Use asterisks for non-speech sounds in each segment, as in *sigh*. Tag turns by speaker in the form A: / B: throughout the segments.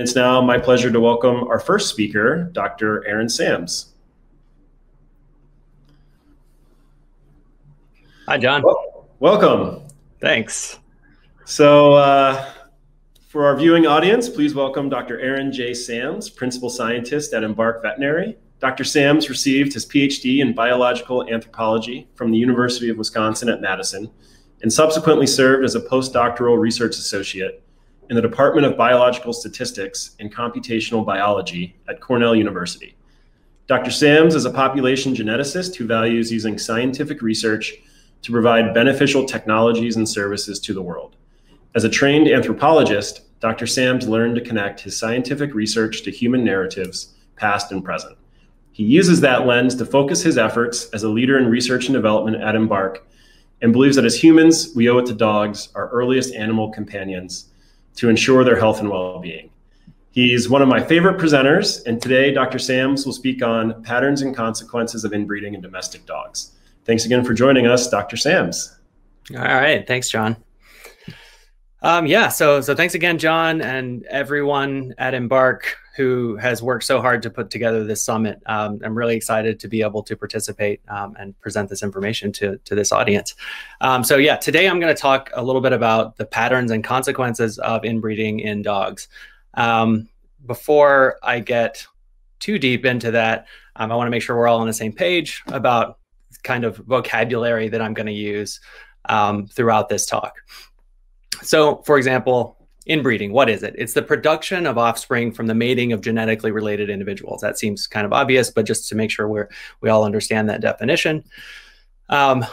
A: It's now my pleasure to welcome our first speaker, Dr. Aaron Sams.
B: Hi, John.
A: Well, welcome.
B: Thanks.
A: So, uh, for our viewing audience, please welcome Dr. Aaron J. Sams, Principal Scientist at Embark Veterinary. Dr. Sams received his PhD in biological anthropology from the University of Wisconsin at Madison and subsequently served as a postdoctoral research associate in the Department of Biological Statistics and Computational Biology at Cornell University. Dr. Sams is a population geneticist who values using scientific research to provide beneficial technologies and services to the world. As a trained anthropologist, Dr. Sams learned to connect his scientific research to human narratives, past and present. He uses that lens to focus his efforts as a leader in research and development at Embark and believes that as humans, we owe it to dogs, our earliest animal companions, to ensure their health and well-being. He's one of my favorite presenters, and today Dr. Sams will speak on patterns and consequences of inbreeding in domestic dogs. Thanks again for joining us, Dr. Sams.
B: All right, thanks, John. Um, yeah, so so thanks again, John, and everyone at Embark who has worked so hard to put together this summit. Um, I'm really excited to be able to participate um, and present this information to, to this audience. Um, so yeah, today I'm going to talk a little bit about the patterns and consequences of inbreeding in dogs. Um, before I get too deep into that, um, I want to make sure we're all on the same page about kind of vocabulary that I'm going to use um, throughout this talk. So for example, Inbreeding, what is it? It's the production of offspring from the mating of genetically related individuals. That seems kind of obvious, but just to make sure we're, we all understand that definition. Um,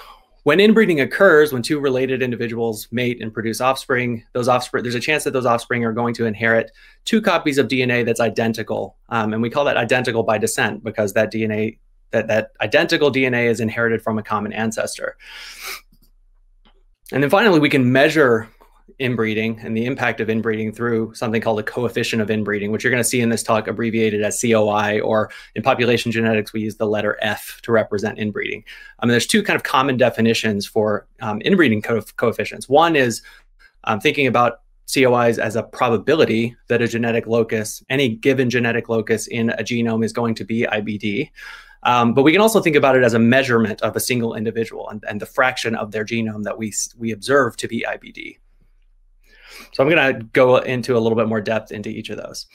B: when inbreeding occurs, when two related individuals mate and produce offspring, those offspring, there's a chance that those offspring are going to inherit two copies of DNA that's identical. Um, and we call that identical by descent because that DNA, that, that identical DNA is inherited from a common ancestor. And then finally, we can measure inbreeding and the impact of inbreeding through something called a coefficient of inbreeding, which you're going to see in this talk abbreviated as COI, or in population genetics, we use the letter F to represent inbreeding. I mean, there's two kind of common definitions for um, inbreeding co coefficients. One is um, thinking about COIs as a probability that a genetic locus, any given genetic locus in a genome is going to be IBD. Um, but we can also think about it as a measurement of a single individual and, and the fraction of their genome that we, we observe to be IBD. So I'm going to go into a little bit more depth into each of those.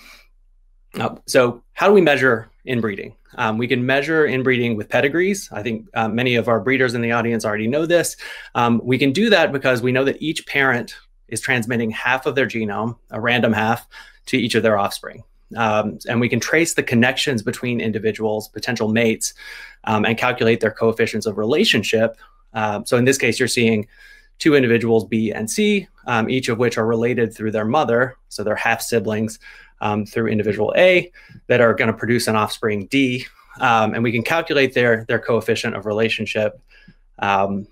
B: Uh, so how do we measure inbreeding? Um, we can measure inbreeding with pedigrees. I think uh, many of our breeders in the audience already know this. Um, we can do that because we know that each parent is transmitting half of their genome, a random half, to each of their offspring. Um, and we can trace the connections between individuals, potential mates, um, and calculate their coefficients of relationship. Uh, so in this case, you're seeing two individuals, B and C, um, each of which are related through their mother. So they're half siblings um, through individual A that are going to produce an offspring D. Um, and we can calculate their, their coefficient of relationship um,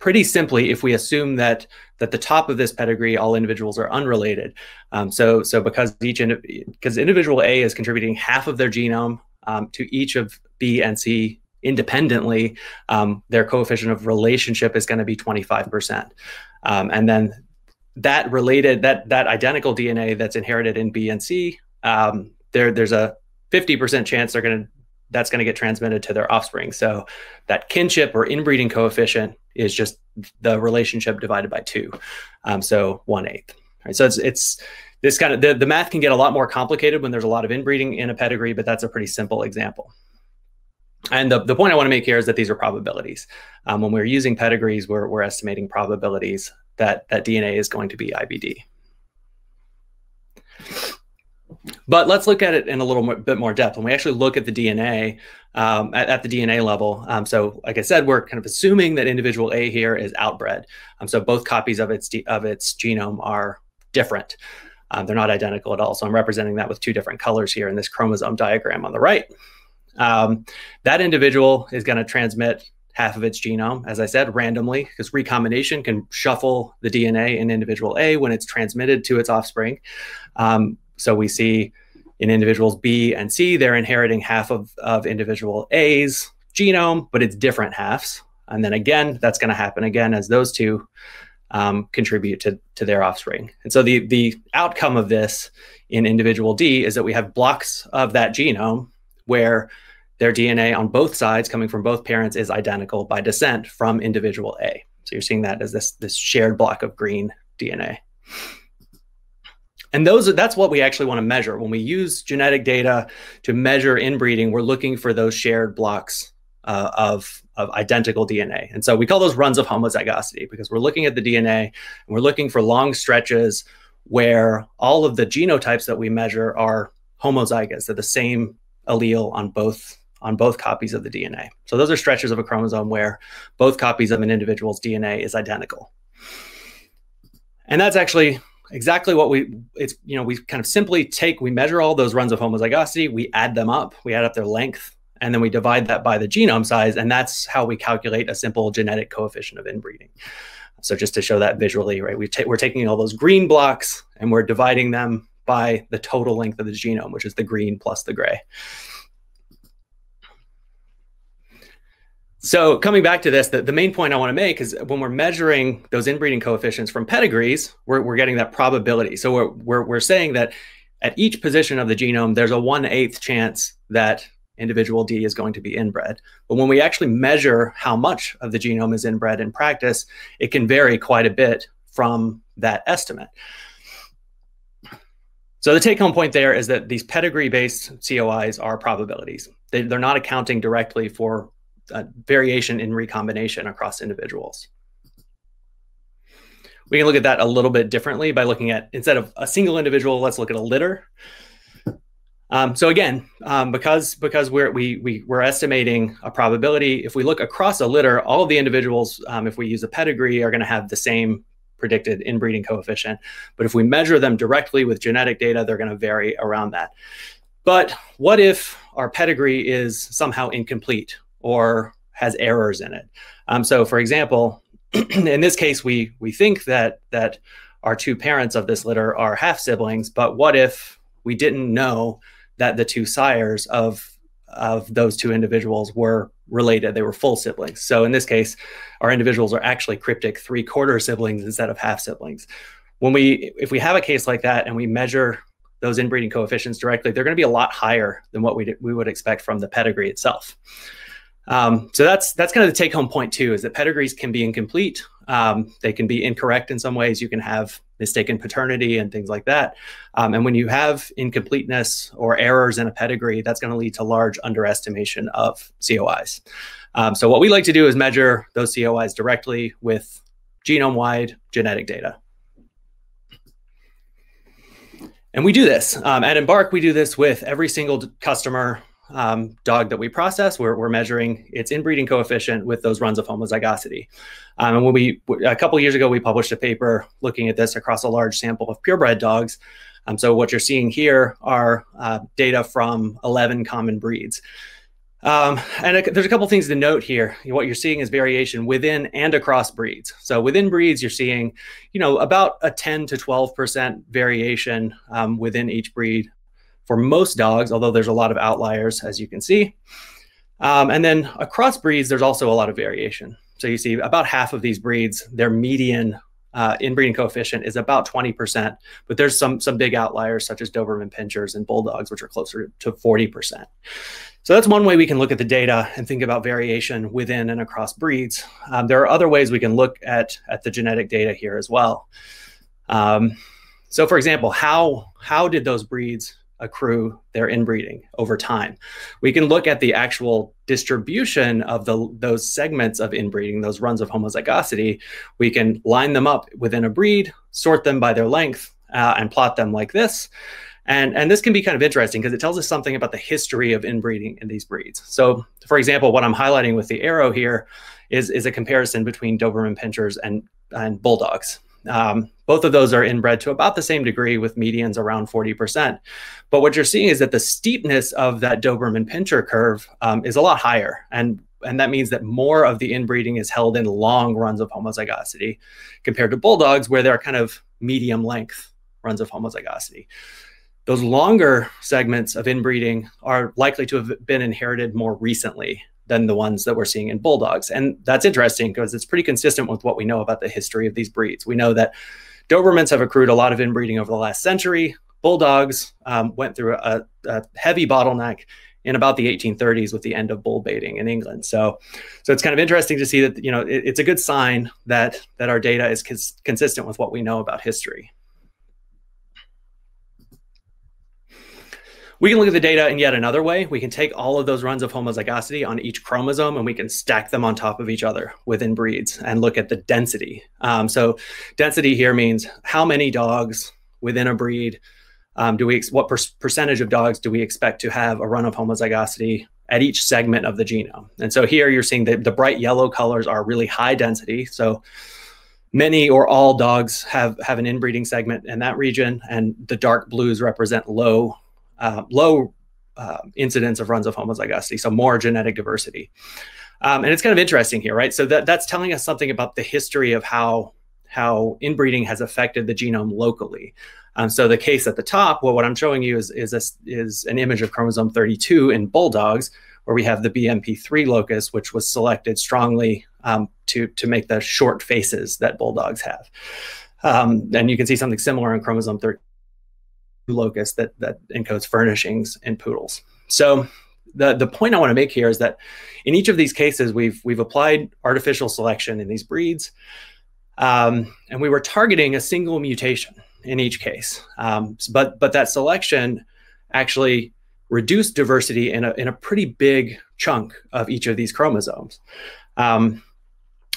B: pretty simply if we assume that that the top of this pedigree all individuals are unrelated um, so so because each because individual a is contributing half of their genome um, to each of b and c independently, um, their coefficient of relationship is going to be 25%. Um, and then that related, that that identical DNA that's inherited in B and C, um, there there's a 50% chance they're going to that's going to get transmitted to their offspring. So that kinship or inbreeding coefficient is just the relationship divided by two. Um, so one eighth. Right. So it's it's this kind of the, the math can get a lot more complicated when there's a lot of inbreeding in a pedigree, but that's a pretty simple example. And the, the point I want to make here is that these are probabilities. Um, when we're using pedigrees, we're, we're estimating probabilities that, that DNA is going to be IBD. But let's look at it in a little more, bit more depth. When we actually look at the DNA, um, at, at, the DNA level, um, so like I said, we're kind of assuming that individual A here is outbred. Um, so both copies of its of its genome are different. Um, they're not identical at all. So I'm representing that with two different colors here in this chromosome diagram on the right. Um, that individual is going to transmit half of its genome, as I said, randomly, because recombination can shuffle the DNA in individual A when it's transmitted to its offspring. Um, so we see in individuals B and C, they're inheriting half of, of individual A's genome, but it's different halves. And then again, that's going to happen again as those two um, contribute to, to their offspring. And so the, the outcome of this in individual D is that we have blocks of that genome where their DNA on both sides coming from both parents is identical by descent from individual A. So you're seeing that as this, this shared block of green DNA. And those that's what we actually want to measure. When we use genetic data to measure inbreeding, we're looking for those shared blocks uh, of, of identical DNA. And so we call those runs of homozygosity because we're looking at the DNA and we're looking for long stretches where all of the genotypes that we measure are homozygous. They're the same allele on both on both copies of the DNA. So those are stretches of a chromosome where both copies of an individual's DNA is identical. And that's actually exactly what we it's you know we kind of simply take we measure all those runs of homozygosity, we add them up, we add up their length and then we divide that by the genome size and that's how we calculate a simple genetic coefficient of inbreeding. So just to show that visually, right? We ta- we're taking all those green blocks and we're dividing them by the total length of the genome, which is the green plus the gray. So coming back to this, the, the main point I want to make is when we're measuring those inbreeding coefficients from pedigrees, we're, we're getting that probability. So we're, we're, we're saying that at each position of the genome, there's a one-eighth chance that individual D is going to be inbred. But when we actually measure how much of the genome is inbred in practice, it can vary quite a bit from that estimate. So the take home point there is that these pedigree based COIs are probabilities. They, are not accounting directly for uh, variation in recombination across individuals. We can look at that a little bit differently by looking at, instead of a single individual, let's look at a litter. Um, so again, um, because because we're we, we we're estimating a probability, if we look across a litter, all of the individuals, um, if we use a pedigree, are going to have the same predicted inbreeding coefficient. But if we measure them directly with genetic data, they're going to vary around that. But what if our pedigree is somehow incomplete or has errors in it? Um, so, for example, *clears throat* in this case, we we think that that our two parents of this litter are half siblings. But what if we didn't know that the two sires of of those two individuals were related. They were full siblings. So in this case, our individuals are actually cryptic three quarter siblings instead of half siblings. When we, if we have a case like that and we measure those inbreeding coefficients directly, they're going to be a lot higher than what we we would expect from the pedigree itself. Um, so that's that's kind of the take home point too, is that pedigrees can be incomplete. Um, they can be incorrect in some ways. You can have mistaken paternity and things like that. Um, and when you have incompleteness or errors in a pedigree, that's going to lead to large underestimation of COIs. Um, so what we like to do is measure those COIs directly with genome-wide genetic data. And we do this. Um, at Embark, we do this with every single customer um, dog that we process, we're, we're, measuring its inbreeding coefficient with those runs of homozygosity. Um, and when we, a couple years ago, we published a paper looking at this across a large sample of purebred dogs. Um, so what you're seeing here are uh, data from 11 common breeds. Um, and a, there's a couple things to note here. What you're seeing is variation within and across breeds. So within breeds, you're seeing, you know, about a 10 to 12% variation um, within each breed for most dogs, although there's a lot of outliers, as you can see. Um, and then across breeds, there's also a lot of variation. So you see about half of these breeds, their median uh, inbreeding coefficient is about 20%, but there's some some big outliers such as Doberman pinschers and bulldogs, which are closer to 40%. So that's one way we can look at the data and think about variation within and across breeds. Um, there are other ways we can look at, at the genetic data here as well. Um, so for example, how, how did those breeds accrue their inbreeding over time. We can look at the actual distribution of the, those segments of inbreeding, those runs of homozygosity. We can line them up within a breed, sort them by their length, uh, and plot them like this. And, and this can be kind of interesting because it tells us something about the history of inbreeding in these breeds. So, for example, what I'm highlighting with the arrow here is, is a comparison between Doberman pinschers and, and bulldogs. Um, both of those are inbred to about the same degree with medians around 40%. But what you're seeing is that the steepness of that Doberman pinscher curve um, is a lot higher. And, and that means that more of the inbreeding is held in long runs of homozygosity compared to bulldogs where they're kind of medium length runs of homozygosity. Those longer segments of inbreeding are likely to have been inherited more recently than the ones that we're seeing in bulldogs. And that's interesting because it's pretty consistent with what we know about the history of these breeds. We know that Dobermans have accrued a lot of inbreeding over the last century. Bulldogs um, went through a, a, heavy bottleneck in about the 1830s with the end of bull baiting in England. So, so it's kind of interesting to see that you know it, it's a good sign that that our data is cons consistent with what we know about history. We can look at the data in yet another way. We can take all of those runs of homozygosity on each chromosome and we can stack them on top of each other within breeds and look at the density. Um, so density here means how many dogs within a breed um, do we what per percentage of dogs do we expect to have a run of homozygosity at each segment of the genome? And so here you're seeing that the bright yellow colors are really high density. So many or all dogs have have an inbreeding segment in that region, and the dark blues represent low uh, low uh, incidence of runs of homozygosity, so more genetic diversity. Um, and it's kind of interesting here, right? So that, that's telling us something about the history of how how inbreeding has affected the genome locally. Um, so the case at the top, well, what I'm showing you is is, a, is an image of chromosome 32 in bulldogs, where we have the BMP3 locus, which was selected strongly um, to to make the short faces that bulldogs have. Um, and you can see something similar in chromosome 13 locus that that encodes furnishings in poodles. So the the point I want to make here is that in each of these cases we've we've applied artificial selection in these breeds, um, and we were targeting a single mutation in each case. Um, but but that selection actually reduced diversity in a in a pretty big chunk of each of these chromosomes. Um,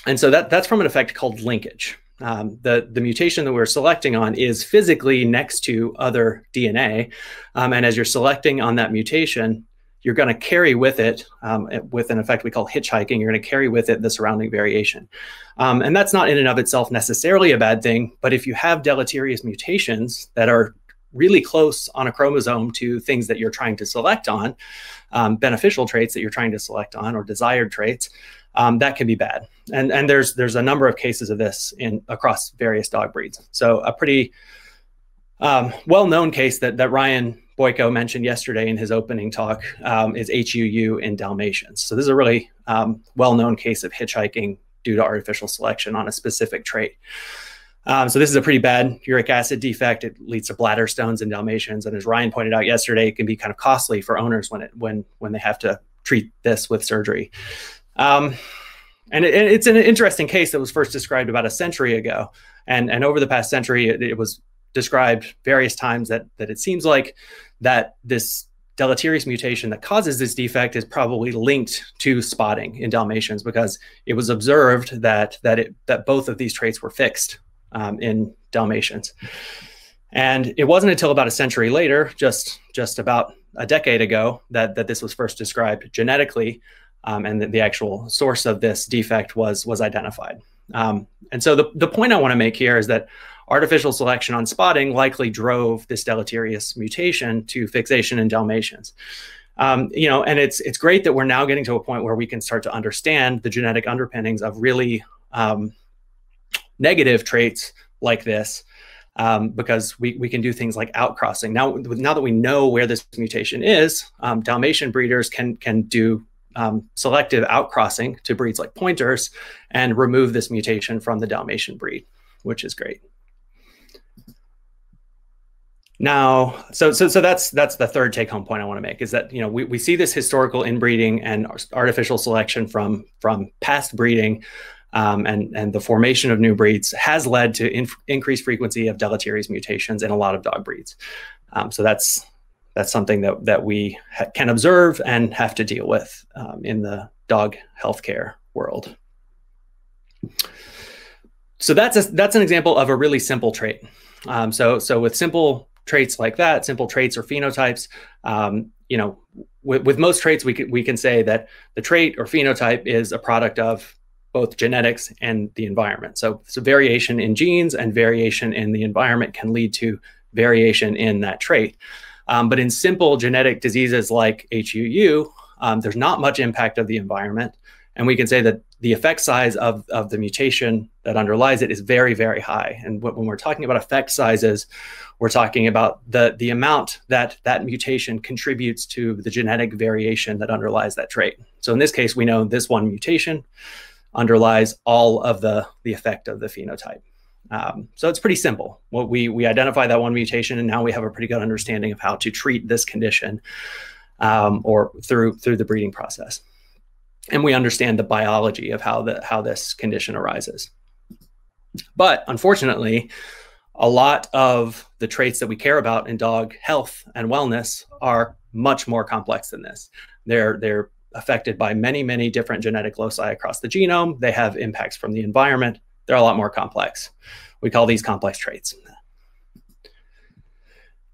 B: and so that that's from an effect called linkage um, the, the mutation that we're selecting on is physically next to other DNA. Um, and as you're selecting on that mutation, you're going to carry with it, um, with an effect we call hitchhiking, you're going to carry with it the surrounding variation. Um, and that's not in and of itself necessarily a bad thing, but if you have deleterious mutations that are really close on a chromosome to things that you're trying to select on, um, beneficial traits that you're trying to select on or desired traits, um, that can be bad. And and there's there's a number of cases of this in across various dog breeds. So a pretty um, well-known case that that Ryan Boyko mentioned yesterday in his opening talk um, is HUU in Dalmatians. So this is a really um, well-known case of hitchhiking due to artificial selection on a specific trait. Um, so this is a pretty bad uric acid defect. It leads to bladder stones in Dalmatians, and as Ryan pointed out yesterday, it can be kind of costly for owners when it when when they have to treat this with surgery. Um, and it, it's an interesting case that was first described about a century ago. And, and over the past century, it, it was described various times that, that it seems like that this deleterious mutation that causes this defect is probably linked to spotting in Dalmatians because it was observed that that it that both of these traits were fixed um, in Dalmatians. And it wasn't until about a century later, just just about a decade ago, that that this was first described genetically um, and the, the, actual source of this defect was was identified. Um, and so the, the point I want to make here is that artificial selection on spotting likely drove this deleterious mutation to fixation in Dalmatians. Um, you know, and it's it's great that we're now getting to a point where we can start to understand the genetic underpinnings of really um, negative traits like this. Um, because we, we can do things like outcrossing. Now, now that we know where this mutation is, um, Dalmatian breeders can can do um, selective outcrossing to breeds like pointers and remove this mutation from the Dalmatian breed, which is great. Now, so so so that's that's the third take-home point I want to make is that you know we, we see this historical inbreeding and artificial selection from from past breeding, um, and and the formation of new breeds has led to inf- increased frequency of deleterious mutations in a lot of dog breeds. Um, so that's that's something that that we can observe and have to deal with um, in the dog healthcare world. So that's a, that's an example of a really simple trait. Um, so so with simple traits like that, simple traits or phenotypes, um, you know, with, with most traits we can, we can say that the trait or phenotype is a product of both genetics and the environment. So, so variation in genes and variation in the environment can lead to variation in that trait. Um, but in simple genetic diseases like HUU, um, there's not much impact of the environment. And we can say that the effect size of, of the mutation that underlies it is very, very high. And when we're talking about effect sizes, we're talking about the, the amount that that mutation contributes to the genetic variation that underlies that trait. So in this case, we know this one mutation underlies all of the, the effect of the phenotype. Um, so it's pretty simple. What we, we identify that one mutation, and now we have a pretty good understanding of how to treat this condition um, or through, through the breeding process and we understand the biology of how the how this condition arises. But unfortunately, a lot of the traits that we care about in dog health and wellness are much more complex than this. They're they're affected by many many different genetic loci across the genome. They have impacts from the environment. They're a lot more complex. We call these complex traits.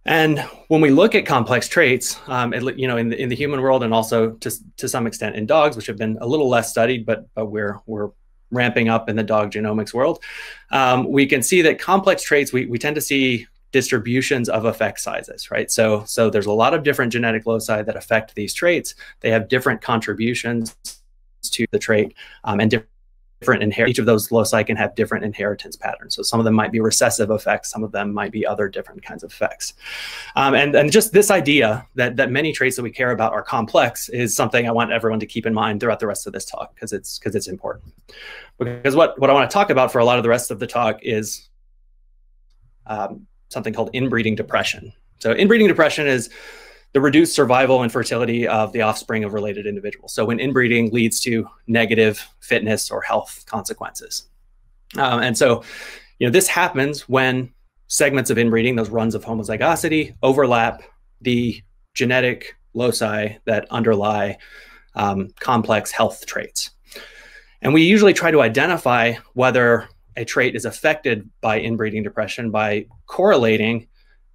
B: And when we look at complex traits, um, you know, in the, in the human world and also to, to some extent in dogs, which have been a little less studied, but, but we're, we're ramping up in the dog genomics world, um, we can see that complex traits, we, we tend to see distributions of effect sizes, right? So, so there's a lot of different genetic loci that affect these traits. They have different contributions to the trait um, and different different inherit each of those loci can have different inheritance patterns. So some of them might be recessive effects, some of them might be other different kinds of effects. Um, and, and just this idea that, that many traits that we care about are complex is something I want everyone to keep in mind throughout the rest of this talk because it's because it's important. Because what, what I want to talk about for a lot of the rest of the talk is um, something called inbreeding depression. So inbreeding depression is the reduced survival and fertility of the offspring of related individuals. So when inbreeding leads to negative fitness or health consequences. Um, and so, you know, this happens when segments of inbreeding, those runs of homozygosity, overlap the genetic loci that underlie um, complex health traits. And we usually try to identify whether a trait is affected by inbreeding depression by correlating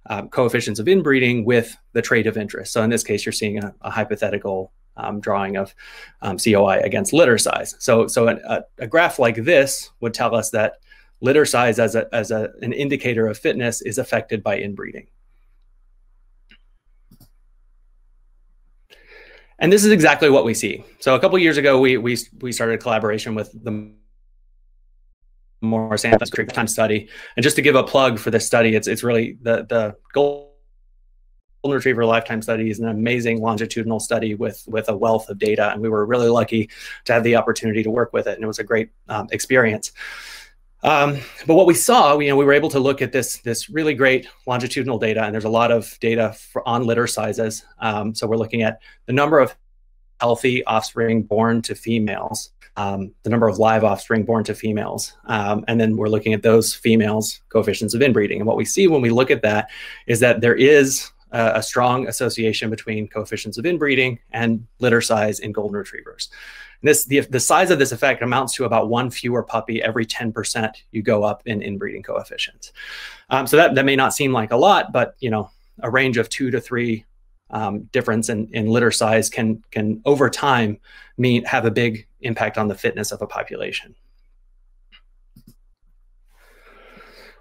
B: um, coefficients of inbreeding with the trait of interest. So in this case, you're seeing a, a hypothetical um, drawing of um, COI against litter size. So, so an, a, a, graph like this would tell us that litter size as, a, as a, an indicator of fitness is affected by inbreeding. And this is exactly what we see. So a couple years ago, we, we, we started a collaboration with the more samples creep time study. And just to give a plug for this study, it's it's really the the golden retriever lifetime study is an amazing longitudinal study with with a wealth of data, and we were really lucky to have the opportunity to work with it, and it was a great um, experience. Um, but what we saw, you know, we were able to look at this this really great longitudinal data, and there's a lot of data for, on litter sizes. Um, so we're looking at the number of healthy offspring born to females um, the number of live offspring born to females. Um, and then we're looking at those females' coefficients of inbreeding. And what we see when we look at that is that there is a, strong association between coefficients of inbreeding and litter size in golden retrievers. This the, the size of this effect amounts to about one fewer puppy every 10% you go up in inbreeding coefficients. Um, so that, that may not seem like a lot, but you know, a range of two to three um, difference in, in litter size can can over time mean have a big impact on the fitness of a population.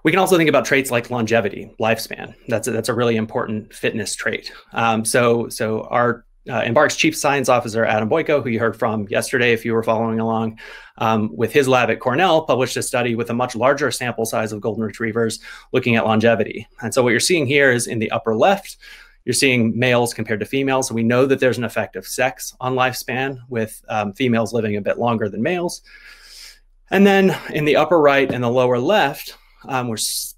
B: We can also think about traits like longevity, lifespan. That's a, that's a really important fitness trait. Um, so so our uh, Embark's chief science officer, Adam Boyko, who you heard from yesterday, if you were following along, um, with his lab at Cornell, published a study with a much larger sample size of golden retrievers looking at longevity. And so what you're seeing here is in the upper left, you're seeing males compared to females. So we know that there's an effect of sex on lifespan with um, females living a bit longer than males. And then in the upper right and the lower left, um, we're,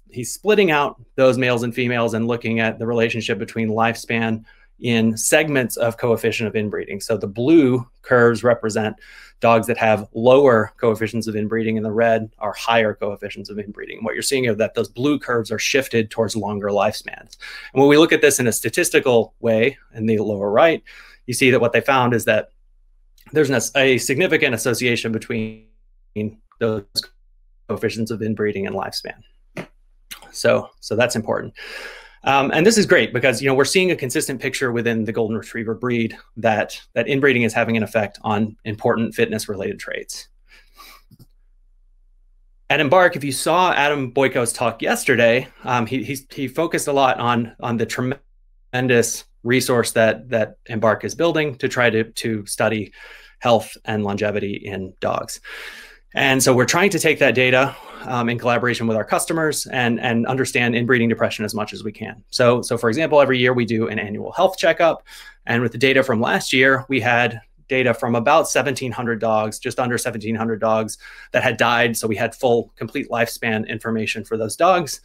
B: he's splitting out those males and females and looking at the relationship between lifespan in segments of coefficient of inbreeding. So the blue curves represent dogs that have lower coefficients of inbreeding and the red are higher coefficients of inbreeding. What you're seeing is that those blue curves are shifted towards longer lifespans. And when we look at this in a statistical way in the lower right, you see that what they found is that there's a significant association between those coefficients of inbreeding and lifespan. So, so that's important. Um, and this is great because you know we're seeing a consistent picture within the golden retriever breed that that inbreeding is having an effect on important fitness related traits. At Embark, if you saw Adam Boyko's talk yesterday, um, he, he, he focused a lot on on the tremendous resource that that Embark is building to try to to study health and longevity in dogs. And so we're trying to take that data um, in collaboration with our customers and, and understand inbreeding depression as much as we can. So, so for example, every year we do an annual health checkup. And with the data from last year, we had data from about 1,700 dogs, just under 1,700 dogs that had died. So we had full, complete lifespan information for those dogs.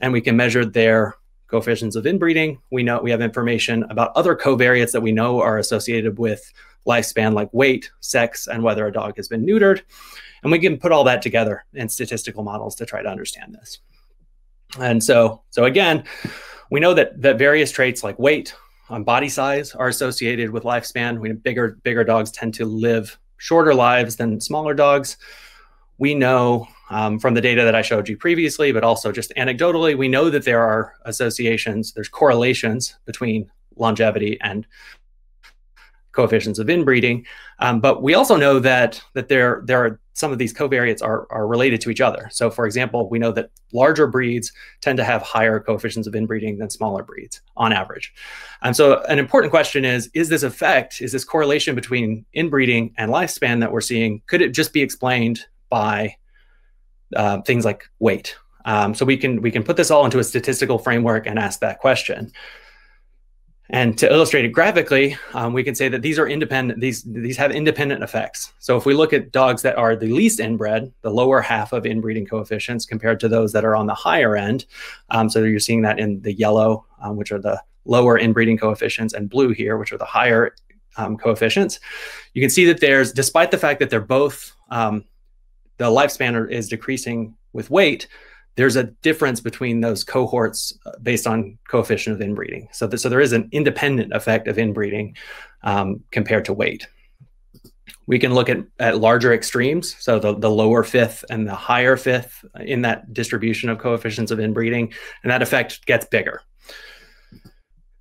B: And we can measure their coefficients of inbreeding. We know we have information about other covariates that we know are associated with lifespan, like weight, sex, and whether a dog has been neutered. And we can put all that together in statistical models to try to understand this. And so, so again, we know that that various traits like weight, um, body size are associated with lifespan. We bigger bigger dogs tend to live shorter lives than smaller dogs. We know um, from the data that I showed you previously, but also just anecdotally, we know that there are associations, there's correlations between longevity and coefficients of inbreeding. Um, but we also know that that there there are some of these covariates are, are related to each other. So, for example, we know that larger breeds tend to have higher coefficients of inbreeding than smaller breeds on average. And so, an important question is: Is this effect, is this correlation between inbreeding and lifespan that we're seeing, could it just be explained by uh, things like weight? Um, so we can we can put this all into a statistical framework and ask that question. And to illustrate it graphically, um, we can say that these are independent, these, these have independent effects. So if we look at dogs that are the least inbred, the lower half of inbreeding coefficients compared to those that are on the higher end. Um, so you're seeing that in the yellow, um, which are the lower inbreeding coefficients, and blue here, which are the higher um, coefficients. You can see that there's, despite the fact that they're both, um, the lifespan is decreasing with weight, there's a difference between those cohorts uh, based on coefficient of inbreeding. So, so there is an independent effect of inbreeding um, compared to weight. We can look at, at larger extremes, so the, the lower fifth and the higher fifth in that distribution of coefficients of inbreeding, and that effect gets bigger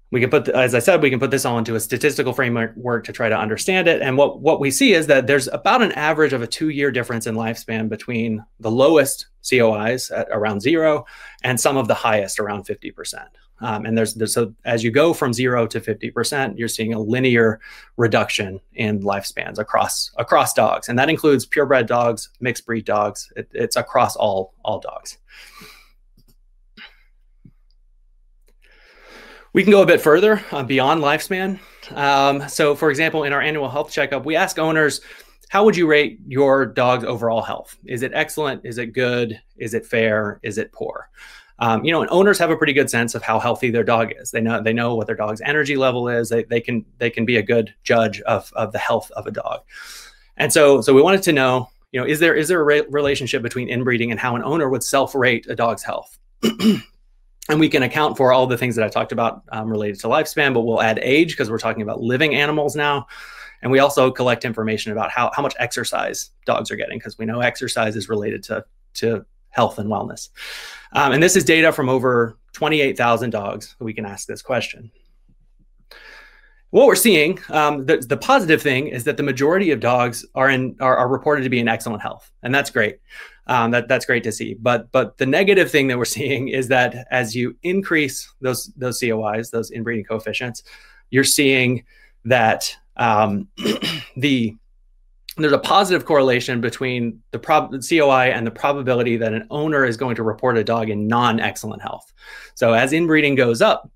B: we can put, as I said, we can put this all into a statistical framework to try to understand it. And what, what we see is that there's about an average of a two year difference in lifespan between the lowest COIs at around zero and some of the highest around 50%. Um, and there's, there's, so as you go from zero to 50%, you're seeing a linear reduction in lifespans across, across dogs. And that includes purebred dogs, mixed breed dogs. It, it's across all, all dogs. We can go a bit further uh, beyond lifespan. Um, so, for example, in our annual health checkup, we ask owners, how would you rate your dog's overall health? Is it excellent? Is it good? Is it fair? Is it poor? Um, you know, and owners have a pretty good sense of how healthy their dog is. They know they know what their dog's energy level is. They, they can they can be a good judge of of the health of a dog. And so so we wanted to know, you know, is there is there a re- relationship between inbreeding and how an owner would self rate a dog's health? *clears throat* and we can account for all the things that I talked about um, related to lifespan, but we'll add age because we're talking about living animals now. And we also collect information about how, how much exercise dogs are getting because we know exercise is related to, to health and wellness. Um, and this is data from over 28,000 dogs. We can ask this question. What we're seeing, um, the, the positive thing is that the majority of dogs are in are, are reported to be in excellent health, and that's great. Um, that that's great to see. But but the negative thing that we're *laughs* seeing is that as you increase those those COIs, those inbreeding coefficients, you're seeing that um, *clears throat* the there's a positive correlation between the prob- COI and the probability that an owner is going to report a dog in non-excellent health. So as inbreeding goes up,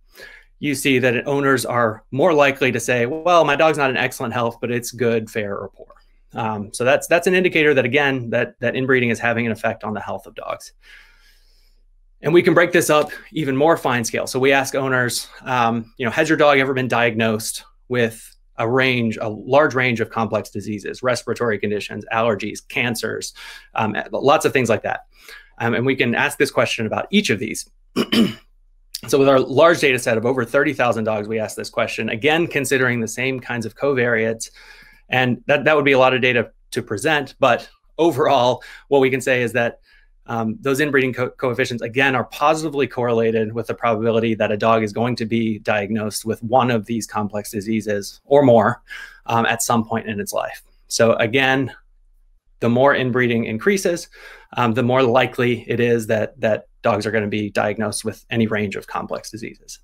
B: you see that owners are more likely to say, "Well, my dog's not in excellent health, but it's good, fair, or poor." Um, so that's that's an indicator that again that that inbreeding is having an effect on the health of dogs. And we can break this up even more fine scale. So we ask owners, um, you know, has your dog ever been diagnosed with a range, a large range of complex diseases, respiratory conditions, allergies, cancers, um, lots of things like that. Um, and we can ask this question about each of these. *clears throat* so with our large data set of over 30,000 dogs, we asked this question, again, considering the same kinds of covariates and that, that would be a lot of data to present. But overall, what we can say is that um, those inbreeding co- coefficients, again, are positively correlated with the probability that a dog is going to be diagnosed with one of these complex diseases or more um, at some point in its life. So, again, the more inbreeding increases, um, the more likely it is that, that dogs are going to be diagnosed with any range of complex diseases.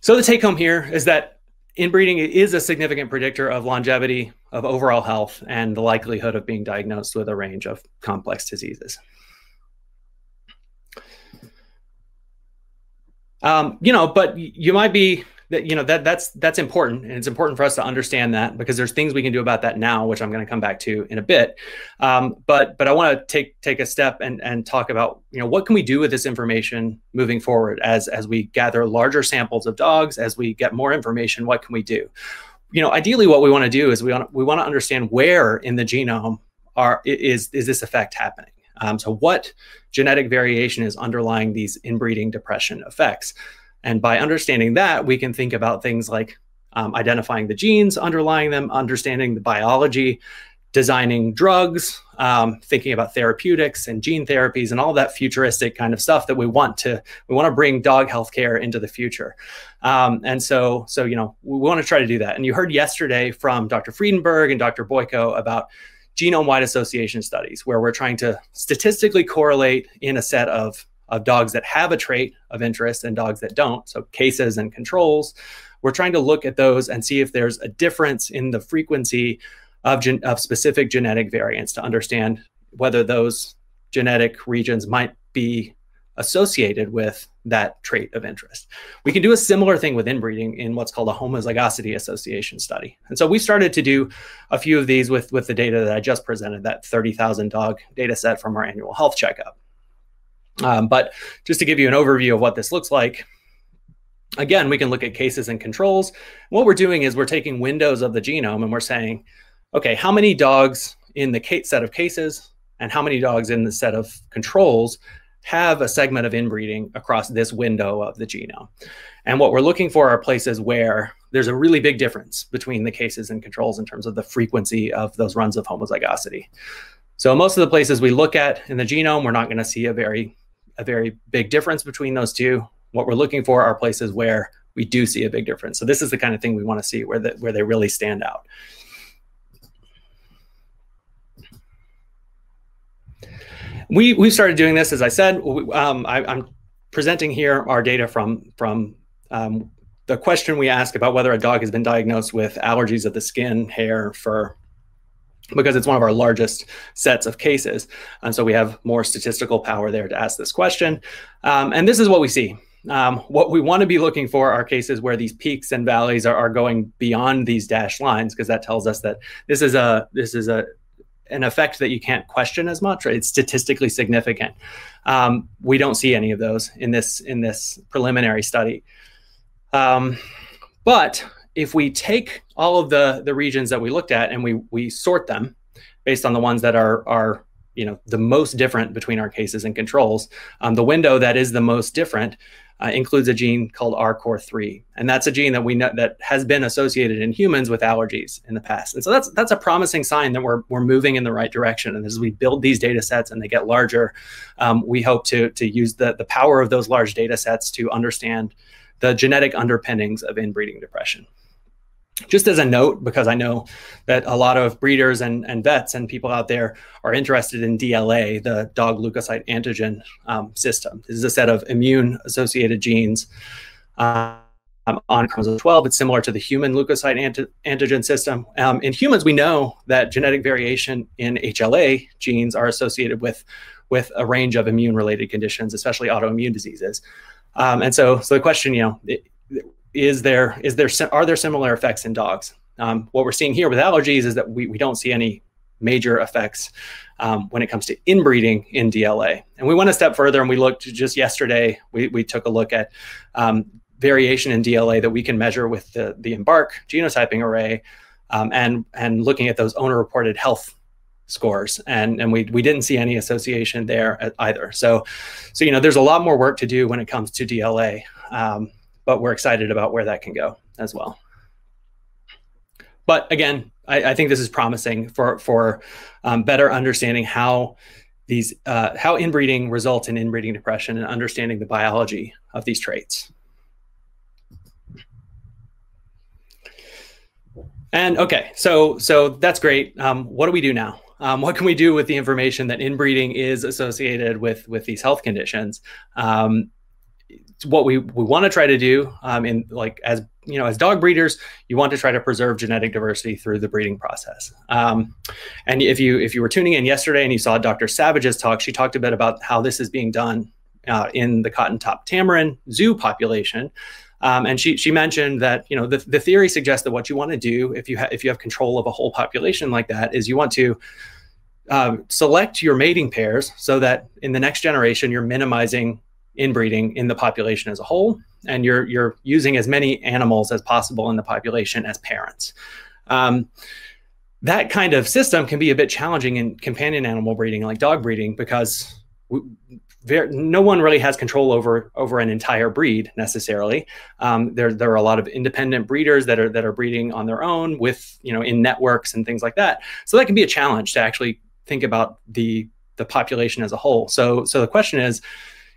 B: So the take home here is that inbreeding is a significant predictor of longevity, of overall health, and the likelihood of being diagnosed with a range of complex diseases. Um, you know, but you might be that you know that that's that's important. And it's important for us to understand that because there's things we can do about that now which i'm going to come back to in a bit. Um, but but i want to take take a step and and talk about you know what can we do with this information moving forward as as we gather larger samples of dogs as we get more information what can we do? You know ideally what we want to do is we want we want to understand where in the genome are is is this effect happening? Um, so what genetic variation is underlying these inbreeding depression effects and by understanding that, we can think about things like um, identifying the genes underlying them, understanding the biology, designing drugs, um, thinking about therapeutics and gene therapies and all that futuristic kind of stuff that we want to we want to bring dog healthcare into the future. Um, and so so you know we want to try to do that. And you heard yesterday from Dr. Friedenberg and Dr. Boyko about genome-wide association studies where we're trying to statistically correlate in a set of of dogs that have a trait of interest and dogs that don't, so cases and controls. We're trying to look at those and see if there's a difference in the frequency of, gen- of specific genetic variants to understand whether those genetic regions might be associated with that trait of interest. We can do a similar thing with inbreeding in what's called a homozygosity association study. And so we started to do a few of these with, with the data that I just presented, that 30,000 dog data set from our annual health checkup. Um, but just to give you an overview of what this looks like, again, we can look at cases and controls. What we're doing is we're taking windows of the genome and we're saying, okay, how many dogs in the set of cases and how many dogs in the set of controls have a segment of inbreeding across this window of the genome. And what we're looking for are places where there's a really big difference between the cases and controls in terms of the frequency of those runs of homozygosity. So most of the places we look at in the genome, we're not going to see a very a very big difference between those two. What we're looking for are places where we do see a big difference. So this is the kind of thing we want to see where the, where they really stand out. We we started doing this, as I said. Um, I, am presenting here our data from from um, the question we ask about whether a dog has been diagnosed with allergies of the skin, hair, fur, because it's one of our largest sets of cases. And so we have more statistical power there to ask this question. Um, and this is what we see. Um, what we want to be looking for are cases where these peaks and valleys are, are going beyond these dashed lines, because that tells us that this is a this is a an effect that you can't question as much. Right? It's statistically significant. Um, we don't see any of those in this in this preliminary study. Um, but if we take all of the the regions that we looked at and we we sort them based on the ones that are are you know the most different between our cases and controls, um, the window that is the most different uh, includes a gene called RCOR3, and that's a gene that we know that has been associated in humans with allergies in the past. And so that's that's a promising sign that we're we're moving in the right direction. And as we build these data sets and they get larger, um, we hope to to use the the power of those large data sets to understand the genetic underpinnings of inbreeding depression just as a note, because I know that a lot of breeders and, and vets and people out there are interested in DLA, the dog leukocyte antigen um, system. This is a set of immune associated genes um, on chromosome 12. It's similar to the human leukocyte anti- antigen system. Um, in humans, we know that genetic variation in HLA genes are associated with, with a range of immune related conditions, especially autoimmune diseases. Um, and so, so the question, you know, it, is there is there are there similar effects in dogs? Um, what we're seeing here with allergies is that we, we don't see any major effects um, when it comes to inbreeding in DLA. And we went a step further and we looked just yesterday, we, we took a look at um, variation in DLA that we can measure with the, the EMBARK genotyping array um, and, and looking at those owner reported health scores and and we we didn't see any association there either so so you know there's a lot more work to do when it comes to DLA um, but we're excited about where that can go as well. But again, I, I think this is promising for for um, better understanding how these uh, how inbreeding results in inbreeding depression and understanding the biology of these traits. And okay, so so that's great. Um, what do we do now? Um, what can we do with the information that inbreeding is associated with with these health conditions? Um, what we, we want to try to do um, in like as you know as dog breeders you want to try to preserve genetic diversity through the breeding process. Um, and if you if you were tuning in yesterday and you saw dr savage's talk she talked a bit about how this is being done uh, in the cotton top tamarin zoo population. Um, and she she mentioned that you know the, the theory suggests that what you want to do if you ha- if you have control of a whole population like that is you want to um, select your mating pairs so that in the next generation you're minimizing inbreeding in the population as a whole, and you're you're using as many animals as possible in the population as parents. Um, that kind of system can be a bit challenging in companion animal breeding, like dog breeding, because we, very, no one really has control over over an entire breed necessarily. Um, there there are a lot of independent breeders that are that are breeding on their own with you know in networks and things like that. So that can be a challenge to actually think about the the population as a whole. So so the question is,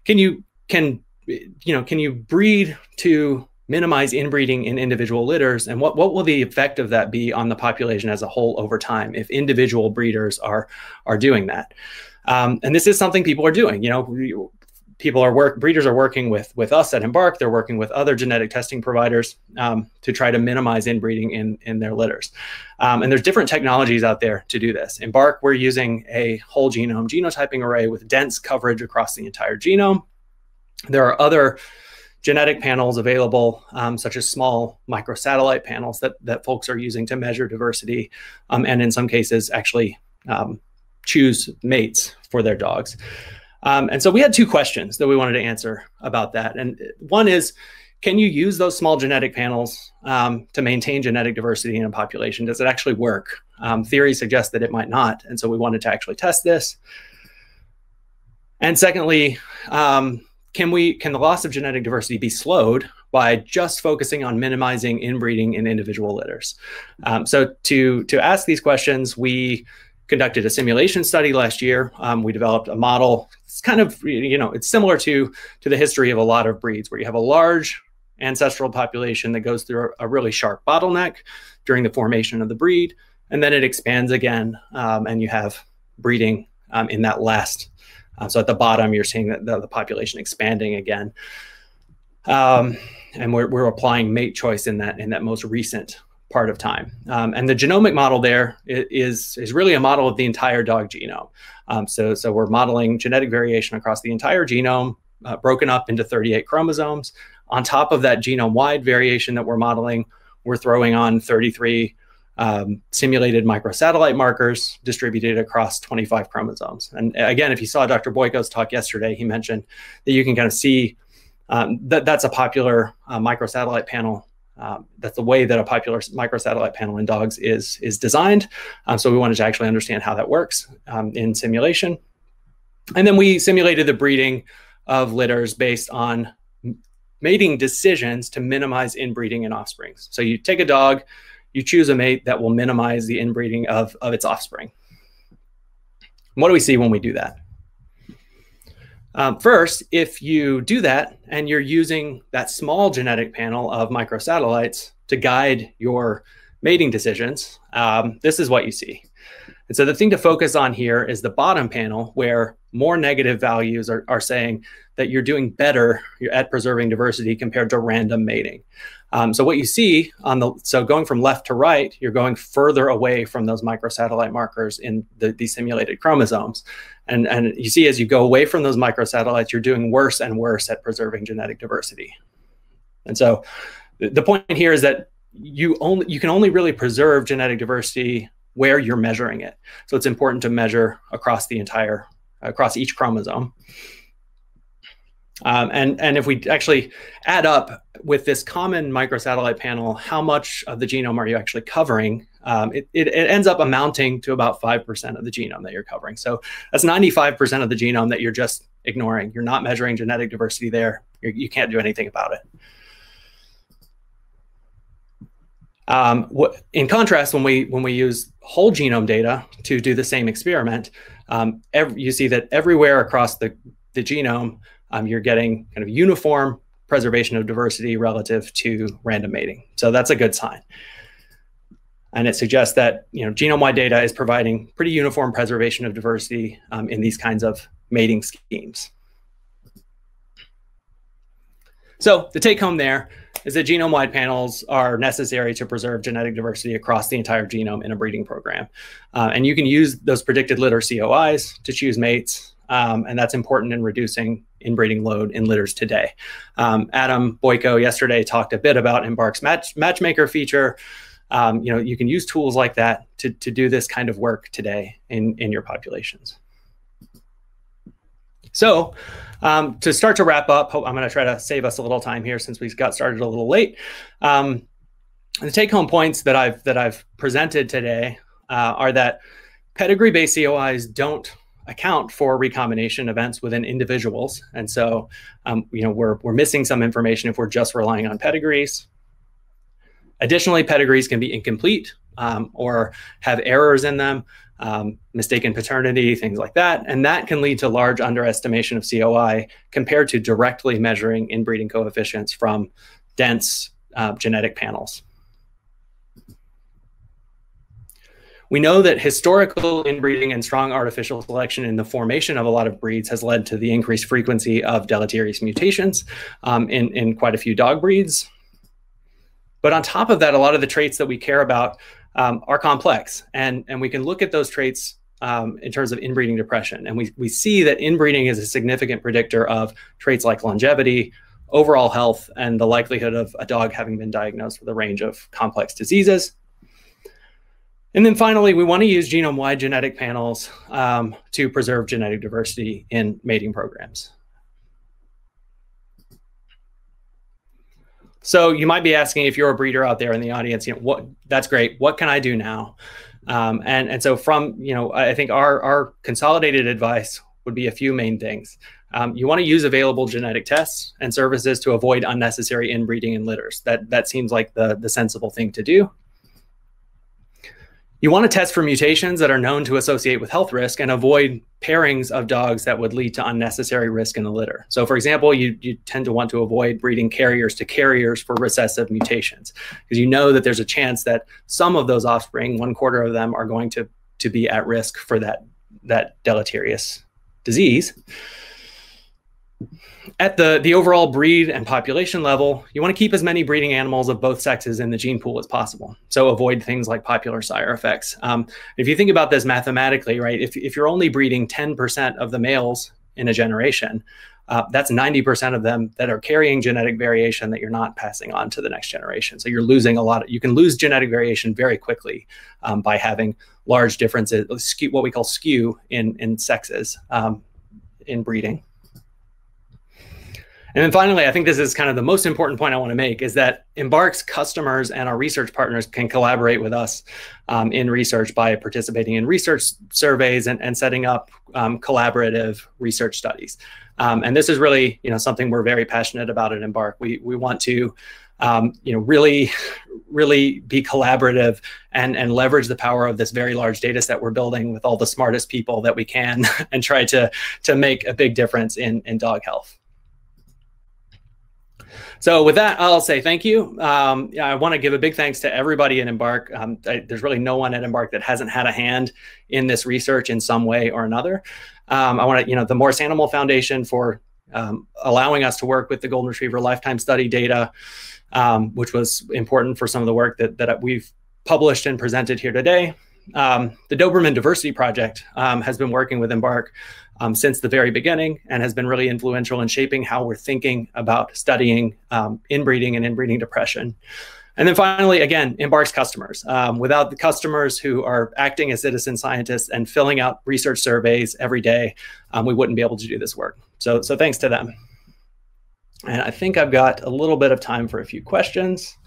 B: can you can you know can you breed to minimize inbreeding in individual litters? And what, what will the effect of that be on the population as a whole over time if individual breeders are are doing that? Um, and this is something people are doing you know people are work breeders are working with with us at embark. They're working with other genetic testing providers um, to try to minimize inbreeding in in their litters. Um, and there's different technologies out there to do this. Embark we're using a whole genome genotyping array with dense coverage across the entire genome there are other genetic panels available, um, such as small microsatellite panels that, that folks are using to measure diversity, um, and in some cases, actually um, choose mates for their dogs. Um, and so we had two questions that we wanted to answer about that. And one is, can you use those small genetic panels um, to maintain genetic diversity in a population? Does it actually work? Um, theory suggests that it might not. And so we wanted to actually test this. And secondly, um, can we can the loss of genetic diversity be slowed by just focusing on minimizing inbreeding in individual litters? Um, so to to ask these questions, we conducted a simulation study last year. Um, we developed a model. It's kind of you know it's similar to to the history of a lot of breeds where you have a large ancestral population that goes through a, really sharp bottleneck during the formation of the breed, and then it expands again, um, and you have breeding um, in that last uh, so at the bottom, you're seeing that the, the population expanding again. Um, and we're, we're applying mate choice in that in that most recent part of time. Um, and the genomic model there is, is really a model of the entire dog genome. Um, so, so we're modeling genetic variation across the entire genome, uh, broken up into 38 chromosomes. On top of that genome-wide variation that we're modeling, we're throwing on 33 um, simulated microsatellite markers distributed across 25 chromosomes. And again, if you saw Dr. Boyko's talk yesterday, he mentioned that you can kind of see um, that that's a popular uh, microsatellite panel. Um, that's the way that a popular microsatellite panel in dogs is is designed. Um, so we wanted to actually understand how that works um, in simulation. And then we simulated the breeding of litters based on mating decisions to minimize inbreeding in offspring. So you take a dog, you choose a mate that will minimize the inbreeding of, of its offspring. what do we see when we do that? Um, first, if you do that and you're using that small genetic panel of microsatellites to guide your mating decisions, um, this is what you see. And so the thing to focus on here is the bottom panel where more negative values are, are saying that you're doing better at preserving diversity compared to random mating. Um, so what you see on the so going from left to right, you're going further away from those microsatellite markers in the, simulated chromosomes, and and you see as you go away from those microsatellites, you're doing worse and worse at preserving genetic diversity. And so, the point here is that you only you can only really preserve genetic diversity where you're measuring it. So it's important to measure across the entire across each chromosome. Um, and, and if we actually add up with this common microsatellite panel, how much of the genome are you actually covering? Um, it, it, it, ends up amounting to about 5% of the genome that you're covering. So that's 95% of the genome that you're just ignoring. You're not measuring genetic diversity there. You're, you can not do anything about it. Um, what, in contrast, when we when we use whole genome data to do the same experiment, um, every, you see that everywhere across the, the genome, um, you're getting kind of uniform preservation of diversity relative to random mating. So that's a good sign. And it suggests that you know genome-wide data is providing pretty uniform preservation of diversity um, in these kinds of mating schemes. So the take home there is that genome-wide panels are necessary to preserve genetic diversity across the entire genome in a breeding program. Uh, and you can use those predicted litter COIs to choose mates, um, and that's important in reducing inbreeding load in litters today. Um, Adam Boyko yesterday talked a bit about Embark's match, matchmaker feature. Um, you know, you can use tools like that to, to do this kind of work today in, in your populations. So um, to start to wrap up, I'm going to try to save us a little time here since we got started a little late. Um, the take-home points that I've that I've presented today uh, are that pedigree-based COIs don't account for recombination events within individuals, and so um, you know we're we're missing some information if we're just relying on pedigrees. Additionally, pedigrees can be incomplete um, or have errors in them um, mistaken paternity, things like that. And that can lead to large underestimation of COI compared to directly measuring inbreeding coefficients from dense uh, genetic panels. We know that historical inbreeding and strong artificial selection in the formation of a lot of breeds has led to the increased frequency of deleterious mutations um, in, in quite a few dog breeds. But on top of that, a lot of the traits that we care about um, are complex, and and we can look at those traits um, in terms of inbreeding depression, and we we see that inbreeding is a significant predictor of traits like longevity, overall health, and the likelihood of a dog having been diagnosed with a range of complex diseases. And then finally, we want to use genome-wide genetic panels um, to preserve genetic diversity in mating programs. So you might be asking if you're a breeder out there in the audience, you know, what that's great. What can I do now? Um, and and so from you know, I think our our consolidated advice would be a few main things. Um, you want to use available genetic tests and services to avoid unnecessary inbreeding in litters. That that seems like the the sensible thing to do. You want to test for mutations that are known to associate with health risk and avoid pairings of dogs that would lead to unnecessary risk in the litter. So, for example, you, you tend to want to avoid breeding carriers to carriers for recessive mutations because you know that there's a chance that some of those offspring, one quarter of them, are going to, to be at risk for that, that deleterious disease at the, the overall breed and population level, you want to keep as many breeding animals of both sexes in the gene pool as possible. So avoid things like popular sire effects. Um, if you think about this mathematically, right, if, if you're only breeding 10% of the males in a generation, uh, that's 90% of them that are carrying genetic variation that you're not passing on to the next generation. So you're losing a lot. Of, you can lose genetic variation very quickly um, by having large differences, what we call skew in, in sexes um, in breeding. And then finally, I think this is kind of the most important point I want to make is that Embark's customers and our research partners can collaborate with us um, in research by participating in research surveys and, and setting up um, collaborative research studies. Um, and this is really, you know, something we're very passionate about at Embark. We, we want to, um, you know, really, really be collaborative and, and leverage the power of this very large data set we're building with all the smartest people that we can *laughs* and try to, to make a big difference in, in dog health. So with that, I'll say thank you. Um, I want to give a big thanks to everybody at Embark. Um, I, there's really no one at Embark that hasn't had a hand in this research in some way or another. Um, I want to, you know, the Morris Animal Foundation for um, allowing us to work with the Golden Retriever lifetime study data, um, which was important for some of the work that, that we've published and presented here today. Um, the Doberman Diversity Project has been working with Embark um, since the very beginning and has been really influential in shaping how we're thinking about studying um, inbreeding and inbreeding depression. And then finally, again, Embark's customers. Um, without the customers who are acting as citizen scientists and filling out research surveys every day, um, we wouldn't be able to do this work. So, so thanks to them. And I think I've got a little bit of time for a few questions.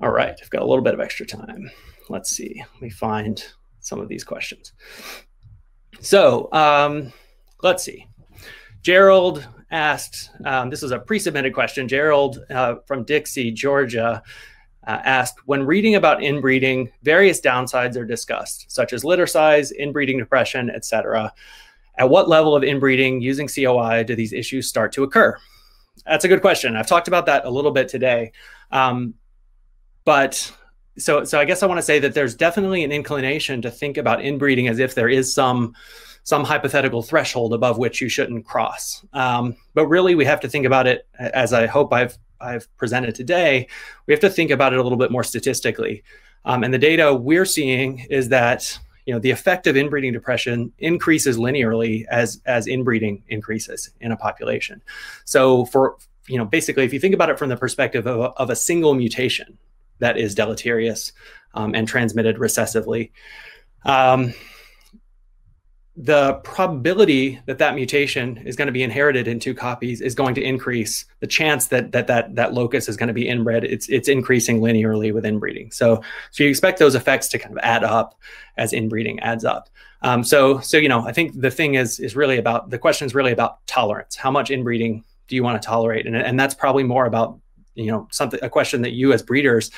B: All right, I've got a little bit of extra time. Let's see, let me find some of these questions. So um, let's see. Gerald asked, um, this is a pre-submitted question. Gerald uh, from Dixie, Georgia, uh, asked, when reading about inbreeding, various downsides are discussed, such as litter size, inbreeding depression, etc. At what level of inbreeding using COI do these issues start to occur? That's a good question. I've talked about that a little bit today. Um, but so so I guess I want to say that there's definitely an inclination to think about inbreeding as if there is some some hypothetical threshold above which you shouldn't cross. Um, but really, we have to think about it as I hope I've I've presented today. We have to think about it a little bit more statistically. Um, and the data we're seeing is that you know the effect of inbreeding depression increases linearly as as inbreeding increases in a population. So for you know basically, if you think about it from the perspective of, of a single mutation that is deleterious um, and transmitted recessively. Um, the probability that that mutation is going to be inherited in two copies is going to increase. The chance that that that, that locus is going to be inbred, it's it's increasing linearly with inbreeding. So so you expect those effects to kind of add up as inbreeding adds up. Um, so so you know I think the thing is is really about the question is really about tolerance. How much inbreeding do you want to tolerate? And and that's probably more about you know something a question that you as breeders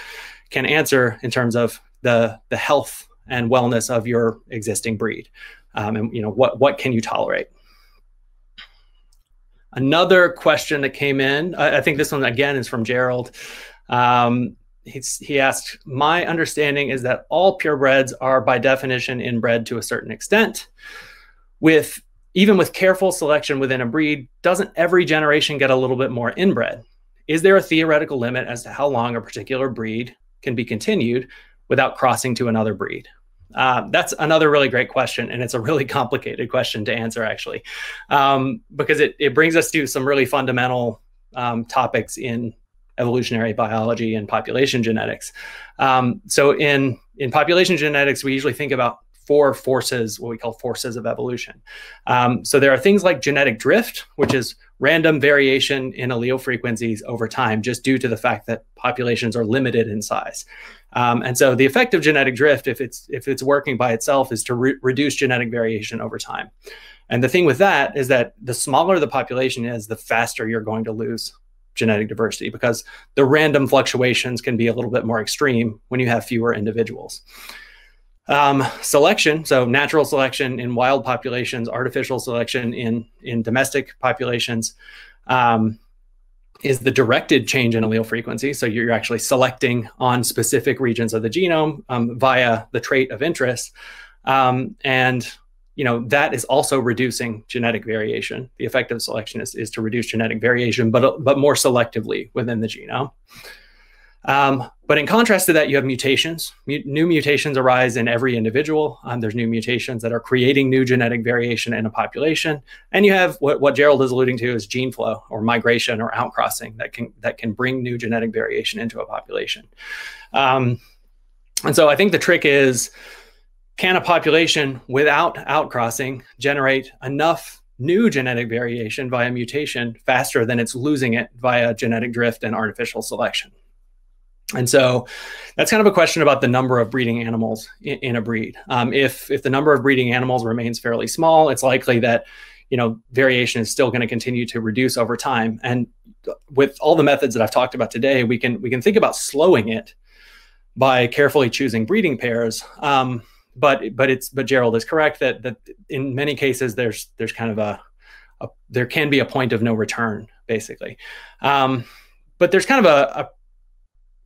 B: can answer in terms of the the health and wellness of your existing breed. Um, and you know what what can you tolerate? Another question that came in i, I think this one again is from gerald. Um, he's, he asked my understanding is that all purebreds are by definition inbred to a certain extent. With even with careful selection within a breed doesn't every generation get a little bit more inbred is there a theoretical limit as to how long a particular breed can be continued without crossing to another breed um, that's another really great question, and it's a really *laughs* complicated question to answer, actually, um, because it, it brings us to some really fundamental um, topics in evolutionary biology and population genetics. Um, so, in in population genetics, we usually think about four forces, what we call forces of evolution. Um, so, there are things like genetic drift, which is random variation in allele frequencies over time, just due to the fact that populations are limited in size. Um, and so the effect of genetic drift, if it's if it's working by itself, is to re reduce genetic variation over time. And the thing with that is that the smaller the population is, the faster you're going to lose genetic diversity because the random fluctuations can be a little bit more extreme when you have fewer individuals. Um, selection, so natural selection in wild populations, artificial selection in in domestic populations. Um, is the directed change in allele frequency. So you're actually selecting on specific regions of the genome um, via the trait of interest. Um, and you know that is also reducing genetic variation. The effect of selection is, is to reduce genetic variation, but, but more selectively within the genome. Um, but in contrast to that, you have mutations. new mutations arise in every individual. Um, there's new mutations that are creating new genetic variation in a population, and you have what, what Gerald is alluding to is gene flow or migration or outcrossing that can that can bring new genetic variation into a population. Um, and so I think the trick is, can a population without outcrossing generate enough new genetic variation via mutation faster than it's losing it via genetic drift and artificial selection? And so that's kind of a question about the number of breeding animals in, in a breed. Um, if, if the number of breeding animals remains fairly small, it's likely that you know variation is still going to continue to reduce over time. And with all the methods that I've talked about today, we can we can think about slowing it by carefully choosing breeding pairs. Um, but but it's but Gerald is correct that that in many cases there's there's kind of a, a there can be a point of no return basically. Um, but there's kind of a, a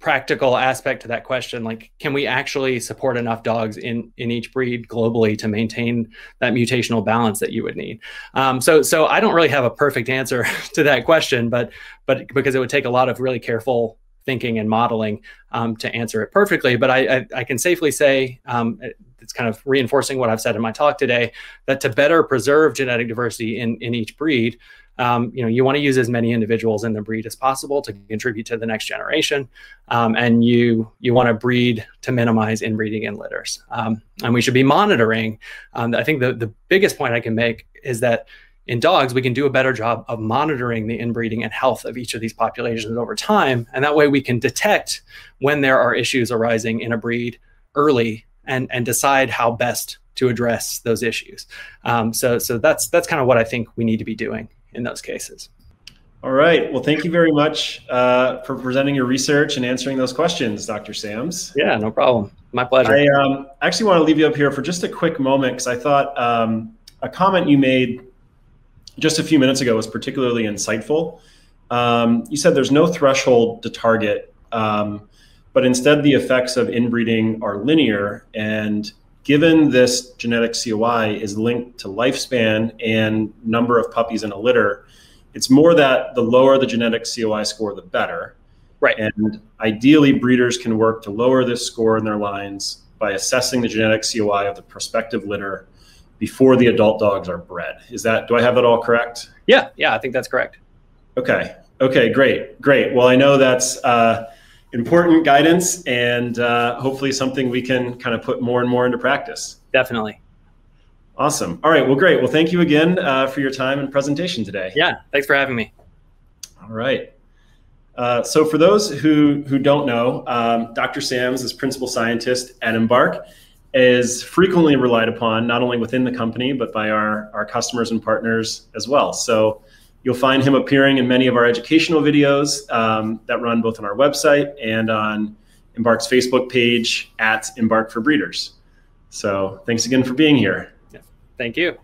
B: practical aspect to that question like can we actually support enough dogs in in each breed globally to maintain that mutational balance that you would need? Um, so so i don't really have a perfect answer *laughs* to that question but but because it would take a lot of really careful thinking and modeling um, to answer it perfectly. But i i, I can safely say um, it's kind of reinforcing what i've said in my talk today that to better preserve genetic diversity in in each breed um, you know you want to use as many individuals in the breed as possible to contribute to the next generation um, and you you want to breed to minimize inbreeding in litters. Um, and we should be monitoring um, i think the, the biggest point i can make is that in dogs we can do a better job of monitoring the inbreeding and health of each of these populations over time and that way we can detect when there are issues arising in a breed early and and decide how best to address those issues. Um, so so that's that's kind of what i think we need to be doing in those cases.
A: All right. Well, thank you very much uh, for presenting your research and answering those questions, Dr. Sams.
B: Yeah, no problem. My pleasure.
A: I um, actually want to leave you up here for just a quick moment because I thought um, a comment you made just a few minutes ago was particularly insightful. Um, you said there's no threshold to target um, but instead the effects of inbreeding are linear. And given this genetic COI is linked to lifespan and number of puppies in a litter, it's more that the lower the genetic COI score, the better.
B: Right.
A: And ideally, breeders can work to lower this score in their lines by assessing the genetic COI of the prospective litter before the adult dogs are bred. Is that, do I have that all correct?
B: Yeah, yeah, I think that's correct.
A: Okay. Okay, great. Great. Well, I know that's uh, important guidance and uh, hopefully something we can kind of put more and more into practice.
B: Definitely.
A: Awesome. All right. Well, great. Well, thank you again uh, for your time and presentation today.
B: Yeah. Thanks for having me.
A: All right. Uh, so for those who, who don't know, um, Dr. Sams is principal scientist at Embark, is frequently relied upon not only within the company, but by our, our customers and partners as well. So you'll find him appearing in many of our educational videos um, that run both on our website and on Embark's Facebook page at Embark for Breeders. So thanks again for being here.
B: Thank you.